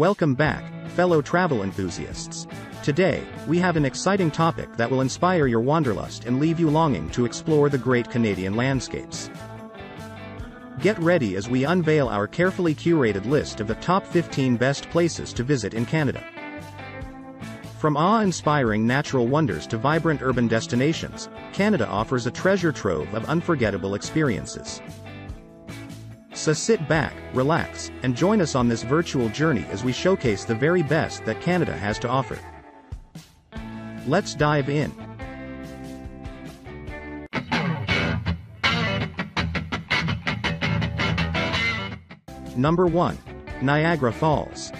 Welcome back, fellow travel enthusiasts. Today, we have an exciting topic that will inspire your wanderlust and leave you longing to explore the great Canadian landscapes. Get ready as we unveil our carefully curated list of the top 15 best places to visit in Canada. From awe-inspiring natural wonders to vibrant urban destinations, Canada offers a treasure trove of unforgettable experiences. So sit back, relax, and join us on this virtual journey as we showcase the very best that Canada has to offer. Let's dive in. Number 1. Niagara Falls.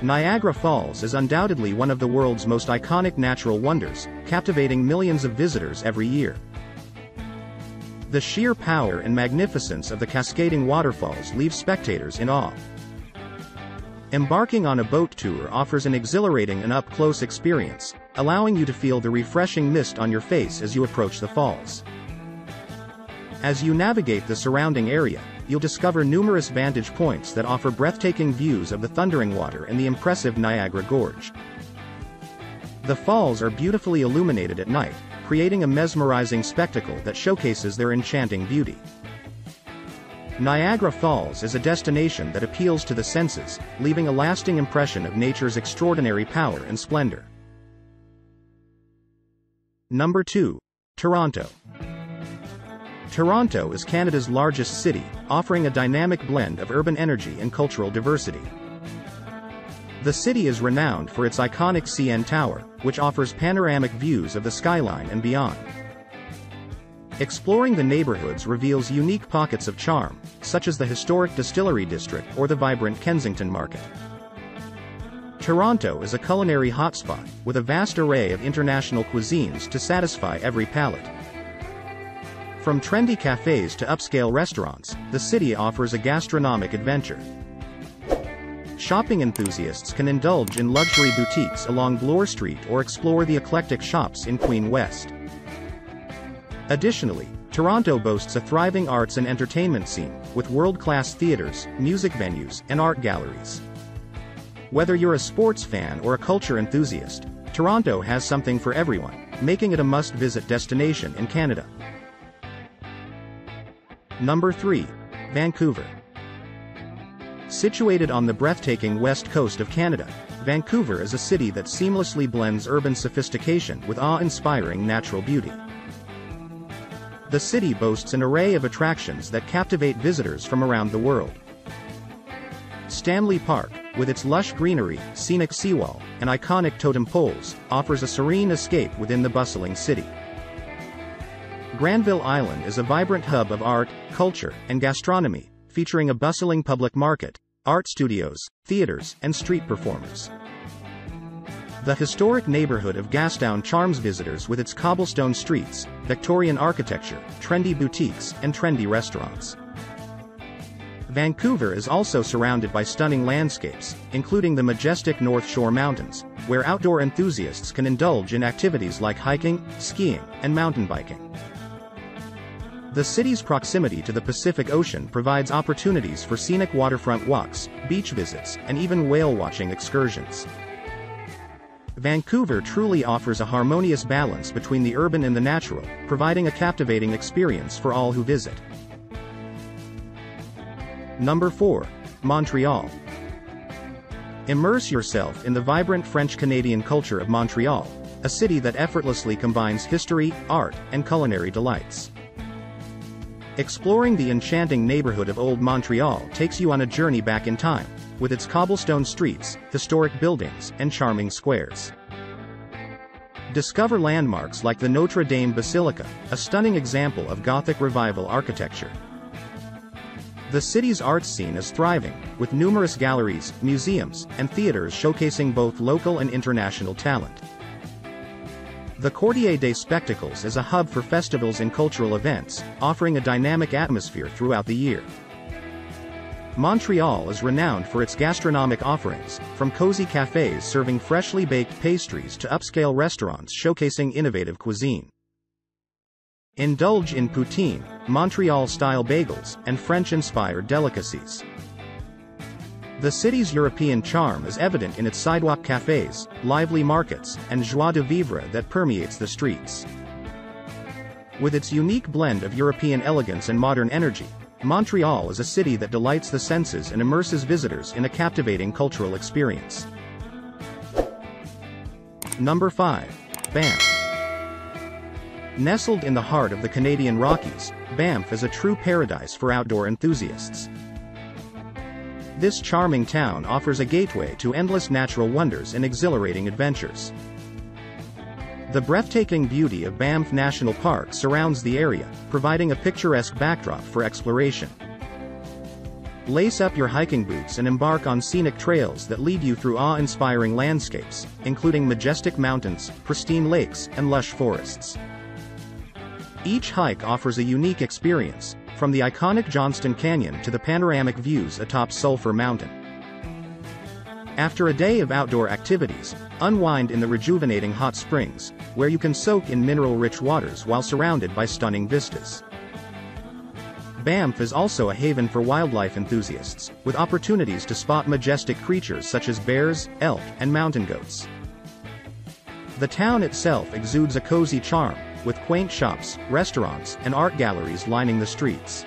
Niagara Falls is undoubtedly one of the world's most iconic natural wonders, captivating millions of visitors every year. The sheer power and magnificence of the cascading waterfalls leave spectators in awe. Embarking on a boat tour offers an exhilarating and up-close experience, allowing you to feel the refreshing mist on your face as you approach the falls. As you navigate the surrounding area, you'll discover numerous vantage points that offer breathtaking views of the thundering water and the impressive Niagara Gorge. The falls are beautifully illuminated at night, creating a mesmerizing spectacle that showcases their enchanting beauty. Niagara Falls is a destination that appeals to the senses, leaving a lasting impression of nature's extraordinary power and splendor. Number 2. Toronto. Toronto is Canada's largest city, offering a dynamic blend of urban energy and cultural diversity. The city is renowned for its iconic CN Tower, which offers panoramic views of the skyline and beyond. Exploring the neighborhoods reveals unique pockets of charm, such as the historic Distillery District or the vibrant Kensington Market. Toronto is a culinary hotspot, with a vast array of international cuisines to satisfy every palate. From trendy cafes to upscale restaurants, the city offers a gastronomic adventure. Shopping enthusiasts can indulge in luxury boutiques along Bloor Street or explore the eclectic shops in Queen West. Additionally, Toronto boasts a thriving arts and entertainment scene, with world-class theaters, music venues, and art galleries. Whether you're a sports fan or a culture enthusiast, Toronto has something for everyone, making it a must-visit destination in Canada. Number 3. Vancouver. Situated on the breathtaking west coast of Canada, Vancouver is a city that seamlessly blends urban sophistication with awe-inspiring natural beauty. The city boasts an array of attractions that captivate visitors from around the world. Stanley Park, with its lush greenery, scenic seawall, and iconic totem poles, offers a serene escape within the bustling city. Granville Island is a vibrant hub of art, culture, and gastronomy, featuring a bustling public market, art studios, theaters, and street performers. The historic neighborhood of Gastown charms visitors with its cobblestone streets, Victorian architecture, trendy boutiques, and trendy restaurants. Vancouver is also surrounded by stunning landscapes, including the majestic North Shore Mountains, where outdoor enthusiasts can indulge in activities like hiking, skiing, and mountain biking. The city's proximity to the Pacific Ocean provides opportunities for scenic waterfront walks, beach visits, and even whale-watching excursions. Vancouver truly offers a harmonious balance between the urban and the natural, providing a captivating experience for all who visit. Number 4. Montreal. Immerse yourself in the vibrant French-Canadian culture of Montreal, a city that effortlessly combines history, art, and culinary delights. Exploring the enchanting neighborhood of Old Montreal takes you on a journey back in time, with its cobblestone streets, historic buildings, and charming squares. Discover landmarks like the Notre Dame Basilica, a stunning example of Gothic Revival architecture. The city's arts scene is thriving, with numerous galleries, museums, and theaters showcasing both local and international talent. The Quartier des Spectacles is a hub for festivals and cultural events, offering a dynamic atmosphere throughout the year. Montreal is renowned for its gastronomic offerings, from cozy cafes serving freshly baked pastries to upscale restaurants showcasing innovative cuisine. Indulge in poutine, Montreal-style bagels, and French-inspired delicacies. The city's European charm is evident in its sidewalk cafes, lively markets, and joie de vivre that permeates the streets. With its unique blend of European elegance and modern energy, Montreal is a city that delights the senses and immerses visitors in a captivating cultural experience. Number 5. Banff. Nestled in the heart of the Canadian Rockies, Banff is a true paradise for outdoor enthusiasts. This charming town offers a gateway to endless natural wonders and exhilarating adventures. The breathtaking beauty of Banff National Park surrounds the area, providing a picturesque backdrop for exploration. Lace up your hiking boots and embark on scenic trails that lead you through awe-inspiring landscapes, including majestic mountains, pristine lakes, and lush forests. Each hike offers a unique experience, from the iconic Johnston Canyon to the panoramic views atop Sulphur Mountain. After a day of outdoor activities, unwind in the rejuvenating hot springs, where you can soak in mineral-rich waters while surrounded by stunning vistas. Banff is also a haven for wildlife enthusiasts, with opportunities to spot majestic creatures such as bears, elk, and mountain goats. The town itself exudes a cozy charm, with quaint shops, restaurants, and art galleries lining the streets.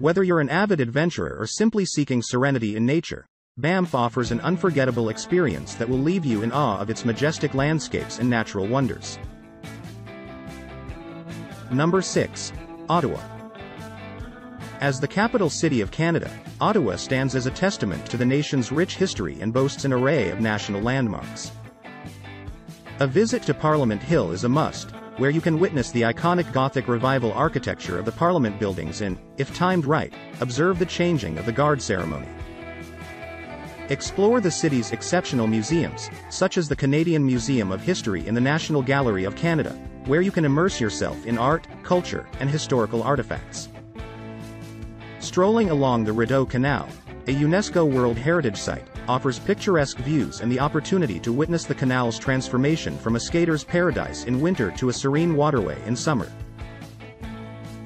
Whether you're an avid adventurer or simply seeking serenity in nature, Banff offers an unforgettable experience that will leave you in awe of its majestic landscapes and natural wonders. Number 6. Ottawa. As the capital city of Canada, Ottawa stands as a testament to the nation's rich history and boasts an array of national landmarks. A visit to Parliament Hill is a must, where you can witness the iconic Gothic Revival architecture of the Parliament buildings and, if timed right, observe the changing of the guard ceremony. Explore the city's exceptional museums, such as the Canadian Museum of History in the National Gallery of Canada, where you can immerse yourself in art, culture, and historical artifacts. Strolling along the Rideau Canal, a UNESCO World Heritage Site, offers picturesque views and the opportunity to witness the canal's transformation from a skater's paradise in winter to a serene waterway in summer.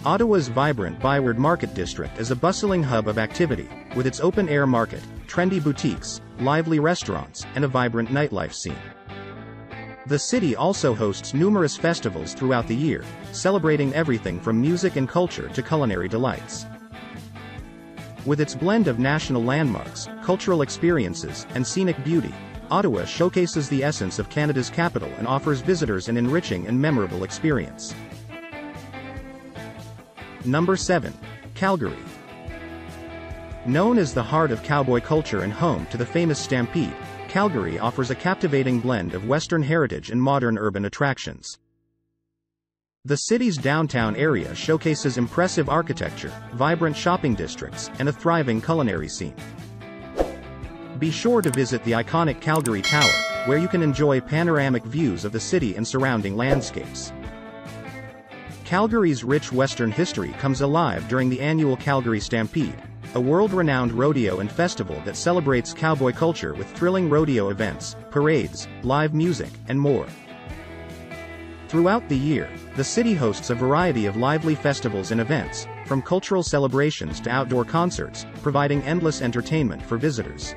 Ottawa's vibrant Byward Market District is a bustling hub of activity, with its open-air market, trendy boutiques, lively restaurants, and a vibrant nightlife scene. The city also hosts numerous festivals throughout the year, celebrating everything from music and culture to culinary delights. With its blend of national landmarks, cultural experiences, and scenic beauty, Ottawa showcases the essence of Canada's capital and offers visitors an enriching and memorable experience. Number 7. Calgary. Known as the heart of cowboy culture and home to the famous Stampede, Calgary offers a captivating blend of Western heritage and modern urban attractions. The city's downtown area showcases impressive architecture, vibrant shopping districts, and a thriving culinary scene. Be sure to visit the iconic Calgary Tower, where you can enjoy panoramic views of the city and surrounding landscapes. Calgary's rich Western history comes alive during the annual Calgary Stampede, a world-renowned rodeo and festival that celebrates cowboy culture with thrilling rodeo events, parades, live music, and more. Throughout the year, the city hosts a variety of lively festivals and events, from cultural celebrations to outdoor concerts, providing endless entertainment for visitors.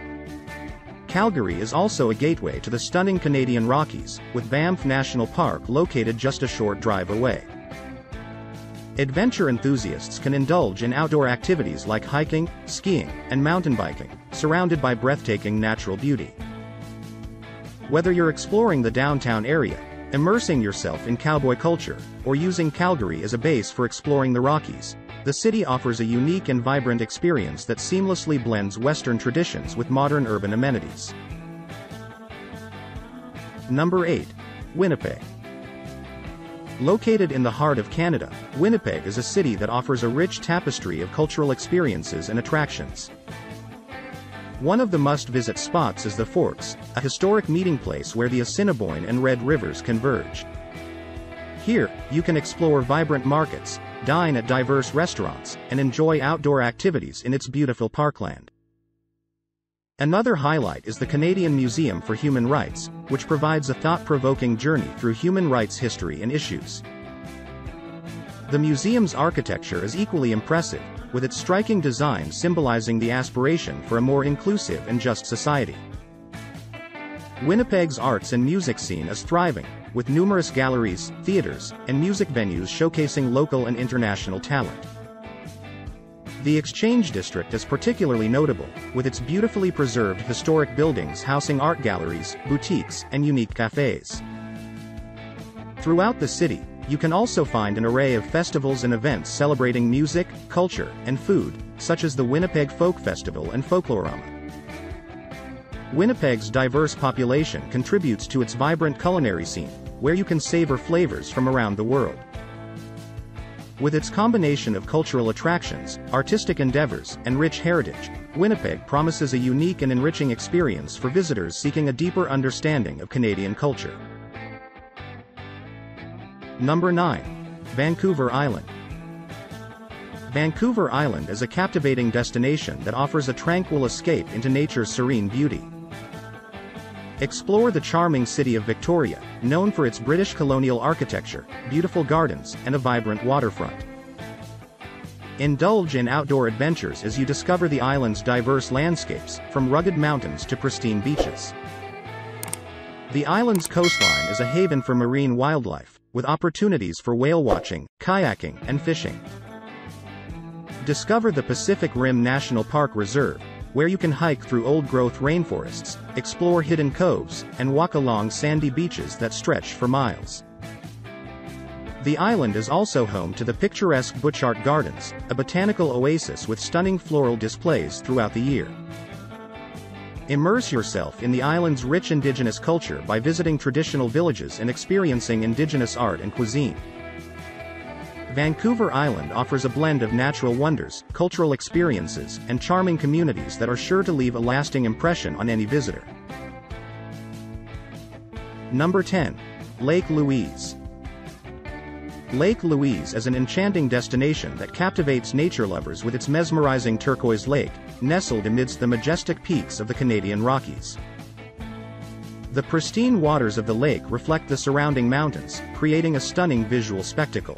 Calgary is also a gateway to the stunning Canadian Rockies, with Banff National Park located just a short drive away. Adventure enthusiasts can indulge in outdoor activities like hiking, skiing, and mountain biking, surrounded by breathtaking natural beauty. Whether you're exploring the downtown area, Immersing yourself in cowboy culture, or using Calgary as a base for exploring the Rockies, the city offers a unique and vibrant experience that seamlessly blends Western traditions with modern urban amenities. Number 8. Winnipeg. Located in the heart of Canada, Winnipeg is a city that offers a rich tapestry of cultural experiences and attractions. One of the must-visit spots is the Forks, a historic meeting place where the Assiniboine and Red Rivers converge. Here, you can explore vibrant markets, dine at diverse restaurants, and enjoy outdoor activities in its beautiful parkland. Another highlight is the Canadian Museum for Human Rights, which provides a thought-provoking journey through human rights history and issues. The museum's architecture is equally impressive, with its striking design symbolizing the aspiration for a more inclusive and just society. Winnipeg's arts and music scene is thriving, with numerous galleries, theaters, and music venues showcasing local and international talent. The Exchange District is particularly notable, with its beautifully preserved historic buildings housing art galleries, boutiques, and unique cafes. Throughout the city, you can also find an array of festivals and events celebrating music, culture, and food, such as the Winnipeg Folk Festival and Folklorama. Winnipeg's diverse population contributes to its vibrant culinary scene, where you can savor flavors from around the world. With its combination of cultural attractions, artistic endeavors, and rich heritage, Winnipeg promises a unique and enriching experience for visitors seeking a deeper understanding of Canadian culture. Number 9. Vancouver Island. Vancouver Island is a captivating destination that offers a tranquil escape into nature's serene beauty. Explore the charming city of Victoria, known for its British colonial architecture, beautiful gardens, and a vibrant waterfront. Indulge in outdoor adventures as you discover the island's diverse landscapes, from rugged mountains to pristine beaches. The island's coastline is a haven for marine wildlife, with opportunities for whale watching, kayaking, and fishing. Discover the Pacific Rim National Park Reserve, where you can hike through old-growth rainforests, explore hidden coves, and walk along sandy beaches that stretch for miles. The island is also home to the picturesque Butchart Gardens, a botanical oasis with stunning floral displays throughout the year. Immerse yourself in the island's rich indigenous culture by visiting traditional villages and experiencing indigenous art and cuisine. Vancouver Island offers a blend of natural wonders, cultural experiences, and charming communities that are sure to leave a lasting impression on any visitor. Number 10. Lake Louise. Lake Louise is an enchanting destination that captivates nature lovers with its mesmerizing turquoise lake, nestled amidst the majestic peaks of the Canadian Rockies. The pristine waters of the lake reflect the surrounding mountains, creating a stunning visual spectacle.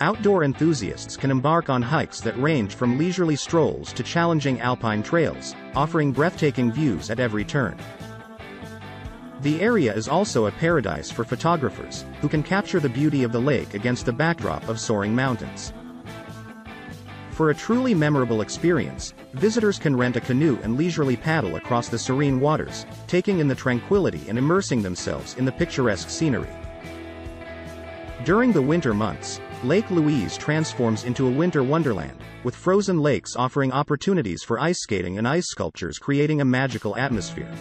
Outdoor enthusiasts can embark on hikes that range from leisurely strolls to challenging alpine trails, offering breathtaking views at every turn. The area is also a paradise for photographers, who can capture the beauty of the lake against the backdrop of soaring mountains. For a truly memorable experience, visitors can rent a canoe and leisurely paddle across the serene waters, taking in the tranquility and immersing themselves in the picturesque scenery. During the winter months, Lake Louise transforms into a winter wonderland, with frozen lakes offering opportunities for ice skating and ice sculptures creating a magical atmosphere.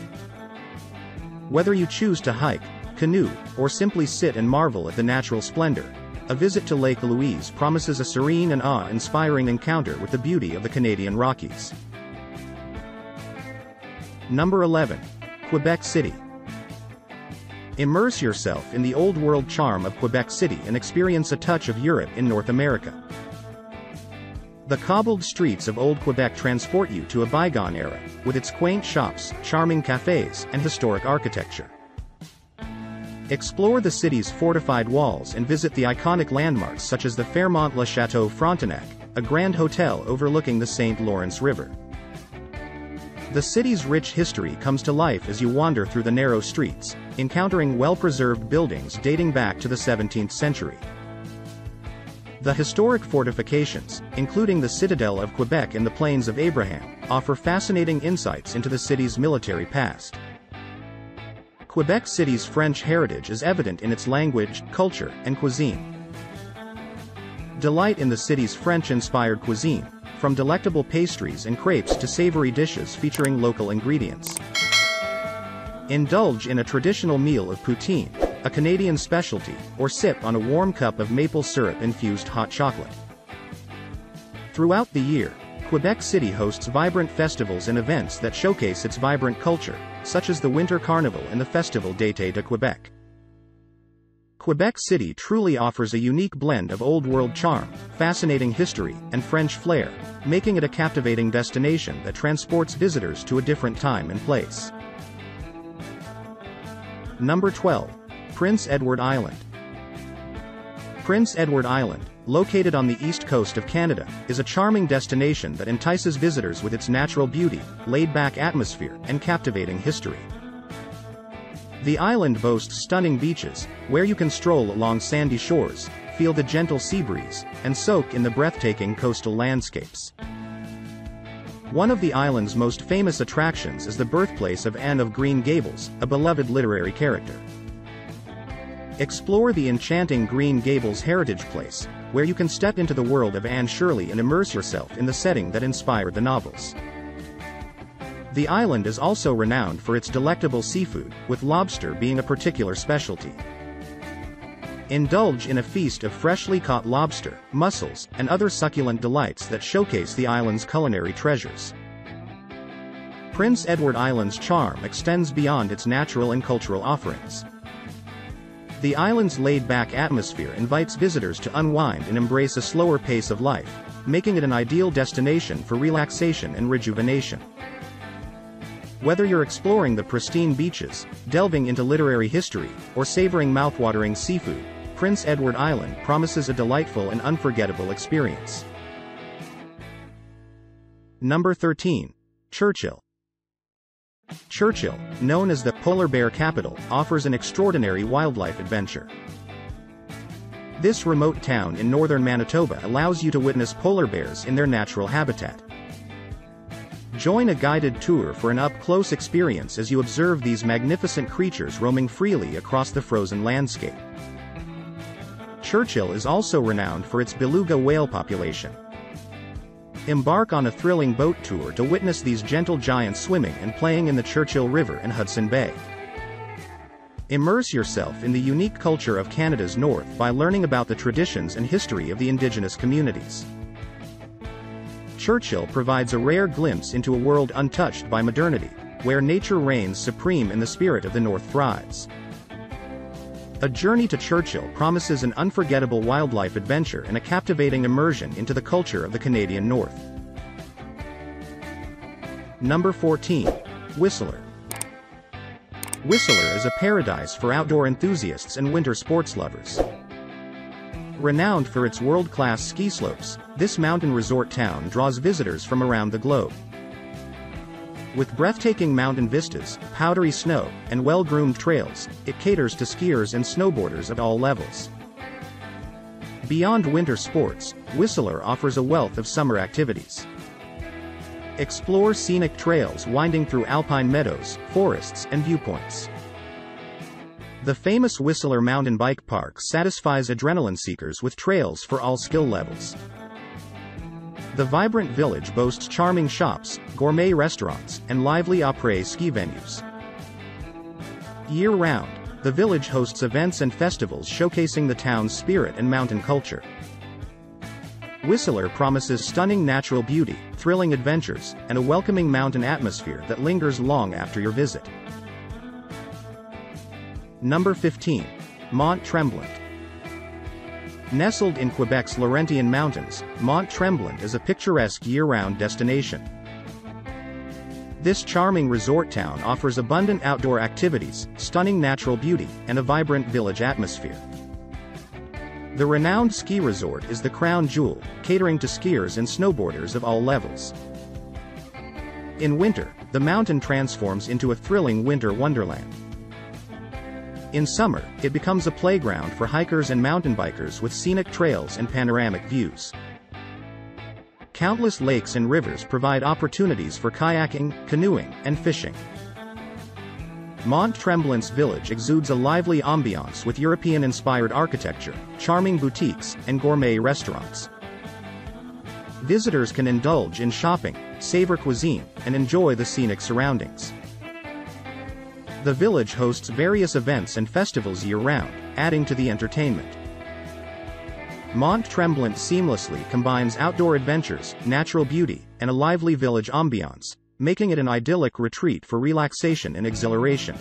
Whether you choose to hike, canoe, or simply sit and marvel at the natural splendor, a visit to Lake Louise promises a serene and awe-inspiring encounter with the beauty of the Canadian Rockies. Number 11. Quebec City. Immerse yourself in the old-world charm of Quebec City and experience a touch of Europe in North America. The cobbled streets of Old Quebec transport you to a bygone era, with its quaint shops, charming cafes, and historic architecture. Explore the city's fortified walls and visit the iconic landmarks such as the Fairmont Le Chateau Frontenac, a grand hotel overlooking the St. Lawrence River. The city's rich history comes to life as you wander through the narrow streets, encountering well-preserved buildings dating back to the 17th century. The historic fortifications, including the Citadel of Quebec and the Plains of Abraham, offer fascinating insights into the city's military past. Quebec City's French heritage is evident in its language, culture, and cuisine. Delight in the city's French-inspired cuisine, from delectable pastries and crepes to savory dishes featuring local ingredients. Indulge in a traditional meal of poutine, a Canadian specialty, or sip on a warm cup of maple syrup-infused hot chocolate. Throughout the year, Quebec City hosts vibrant festivals and events that showcase its vibrant culture, such as the Winter Carnival and the Festival d'été de Quebec. Quebec City truly offers a unique blend of old-world charm, fascinating history, and French flair, making it a captivating destination that transports visitors to a different time and place. Number 12. Prince Edward Island. Prince Edward Island, located on the east coast of Canada, is a charming destination that entices visitors with its natural beauty, laid-back atmosphere, and captivating history. The island boasts stunning beaches, where you can stroll along sandy shores, feel the gentle sea breeze, and soak in the breathtaking coastal landscapes. One of the island's most famous attractions is the birthplace of Anne of Green Gables, a beloved literary character. Explore the enchanting Green Gables Heritage Place, where you can step into the world of Anne Shirley and immerse yourself in the setting that inspired the novels. The island is also renowned for its delectable seafood, with lobster being a particular specialty. Indulge in a feast of freshly caught lobster, mussels, and other succulent delights that showcase the island's culinary treasures. Prince Edward Island's charm extends beyond its natural and cultural offerings. The island's laid-back atmosphere invites visitors to unwind and embrace a slower pace of life, making it an ideal destination for relaxation and rejuvenation. Whether you're exploring the pristine beaches, delving into literary history, or savoring mouthwatering seafood, Prince Edward Island promises a delightful and unforgettable experience. Number 13. Churchill. Churchill, known as the polar bear capital, offers an extraordinary wildlife adventure. This remote town in northern Manitoba allows you to witness polar bears in their natural habitat. Join a guided tour for an up-close experience as you observe these magnificent creatures roaming freely across the frozen landscape. Churchill is also renowned for its beluga whale population. Embark on a thrilling boat tour to witness these gentle giants swimming and playing in the Churchill River and Hudson Bay. Immerse yourself in the unique culture of Canada's North by learning about the traditions and history of the Indigenous communities. Churchill provides a rare glimpse into a world untouched by modernity, where nature reigns supreme and the spirit of the North thrives. A journey to Churchill promises an unforgettable wildlife adventure and a captivating immersion into the culture of the Canadian North. Number 14. Whistler. Whistler is a paradise for outdoor enthusiasts and winter sports lovers. Renowned for its world-class ski slopes, this mountain resort town draws visitors from around the globe. With breathtaking mountain vistas, powdery snow, and well-groomed trails, it caters to skiers and snowboarders at all levels. Beyond winter sports, Whistler offers a wealth of summer activities. Explore scenic trails winding through alpine meadows, forests, and viewpoints. The famous Whistler Mountain Bike Park satisfies adrenaline seekers with trails for all skill levels. The vibrant village boasts charming shops, gourmet restaurants, and lively après ski venues. Year-round, the village hosts events and festivals showcasing the town's spirit and mountain culture. Whistler promises stunning natural beauty, thrilling adventures, and a welcoming mountain atmosphere that lingers long after your visit. Number 15. Mont Tremblant. Nestled in Quebec's Laurentian Mountains, Mont Tremblant is a picturesque year-round destination. This charming resort town offers abundant outdoor activities, stunning natural beauty, and a vibrant village atmosphere. The renowned ski resort is the crown jewel, catering to skiers and snowboarders of all levels. In winter, the mountain transforms into a thrilling winter wonderland. In summer, it becomes a playground for hikers and mountain bikers with scenic trails and panoramic views. Countless lakes and rivers provide opportunities for kayaking, canoeing, and fishing. Mont Tremblant's village exudes a lively ambiance with European-inspired architecture, charming boutiques, and gourmet restaurants. Visitors can indulge in shopping, savor cuisine, and enjoy the scenic surroundings. The village hosts various events and festivals year-round, adding to the entertainment. Mont Tremblant seamlessly combines outdoor adventures, natural beauty, and a lively village ambiance, making it an idyllic retreat for relaxation and exhilaration.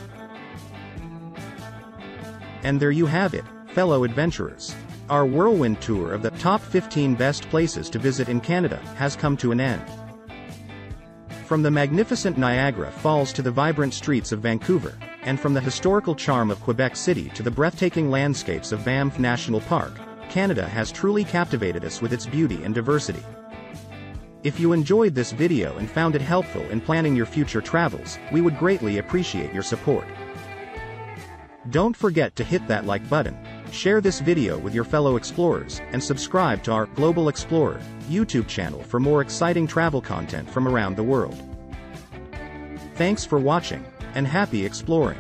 And there you have it, fellow adventurers. Our whirlwind tour of the top 15 best places to visit in Canada has come to an end. From the magnificent Niagara Falls to the vibrant streets of Vancouver, and from the historical charm of Quebec City to the breathtaking landscapes of Banff National Park, Canada has truly captivated us with its beauty and diversity. If you enjoyed this video and found it helpful in planning your future travels, we would greatly appreciate your support. Don't forget to hit that like button, share this video with your fellow explorers, and subscribe to our Global Explorer YouTube channel for more exciting travel content from around the world. Thanks for watching, and happy exploring!